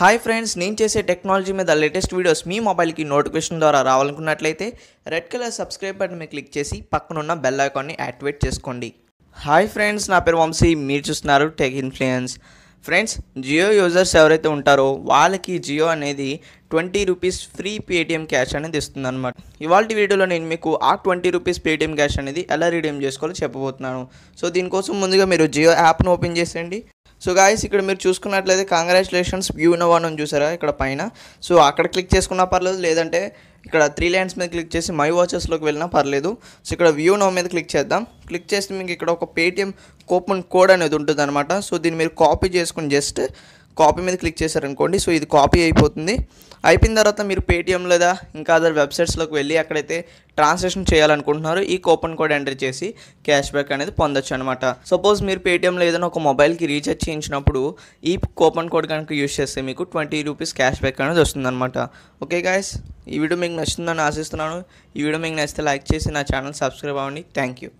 Hi friends నేను చేసే technology మీద లేటెస్ట్ వీడియోస్ మీ మొబైల్కి నోటిఫికేషన్ ద్వారా రావాలనుకున్నట్లయితే రెడ్ కలర్ సబ్స్క్రైబ్ బటన్ మీద క్లిక్ చేసి పక్కనున్న బెల్ ఐకాన్ని యాక్టివేట్ చేసుకోండి. హాయ్ ఫ్రెండ్స్ నా పేరు వంశీ. మీరు చూస్తున్నారు tech influence friends Jio users ఎవరైతే ఉంటారో వాళ్ళకి జియో అనేది twenty rupees free Paytm cash అనేది ఇస్తుంది అనమాట ఇవాళ వీడియోలో నేను మీకు ఆ ట్వంటీ రూపీస్ పేటిఎం క్యాష్ అనేది ఎలా రిడీమ్ చేసుకోవాలో చెప్పబోతున్నాను. సో దీనికోసం ముందుగా మీరు జియో యాప్ను ఓపెన్ చేసేయండి. సో గాయస్ ఇక్కడ మీరు చూసుకున్నట్లయితే కాంగ్రాచులేషన్స్ వ్యూ నోవాన్ అని చూసారా ఇక్కడ పైన. సో అక్కడ క్లిక్ చేసుకున్నా పర్లేదు లేదంటే ఇక్కడ త్రీ లైన్స్ మీద క్లిక్ చేసి మై వాచెస్లోకి వెళ్ళినా పర్లేదు. సో ఇక్కడ వ్యూ నో మీద క్లిక్ చేద్దాం. క్లిక్ చేస్తే మీకు ఇక్కడ ఒక పేటిఎం కూపన్ కోడ్ అనేది ఉంటుంది అనమాట సో దీన్ని మీరు కాపీ చేసుకుని జస్ట్ కాపీ మీద క్లిక్ చేశారనుకోండి సో ఇది కాపీ అయిపోతుంది. అయిపోయిన తర్వాత మీరు పేటిఎం లేదా ఇంకా అదర్ వెబ్సైట్స్లోకి వెళ్ళి అక్కడైతే ట్రాన్సాక్షన్ చేయాలనుకుంటున్నారు ఈ కూపన్ కోడ్ ఎంటర్ చేసి క్యాష్ బ్యాక్ అనేది పొందొచ్చు అనమాట సపోజ్ మీరు పేటిఎంలో ఏదైనా ఒక మొబైల్కి రీఛార్జ్ చేయించినప్పుడు ఈ కూపన్ కోడ్ కనుక యూస్ చేస్తే మీకు ట్వంటీ రూపీస్ క్యాష్ బ్యాక్ అనేది వస్తుందన్నమాట. ఓకే గాయస్ ఈ వీడియో మీకు నచ్చుతుందని ఆశిస్తున్నాను. ఈ వీడియో మీకు నచ్చితే లైక్ చేసి నా ఛానల్ సబ్స్క్రైబ్ అవ్వండి. Thank you.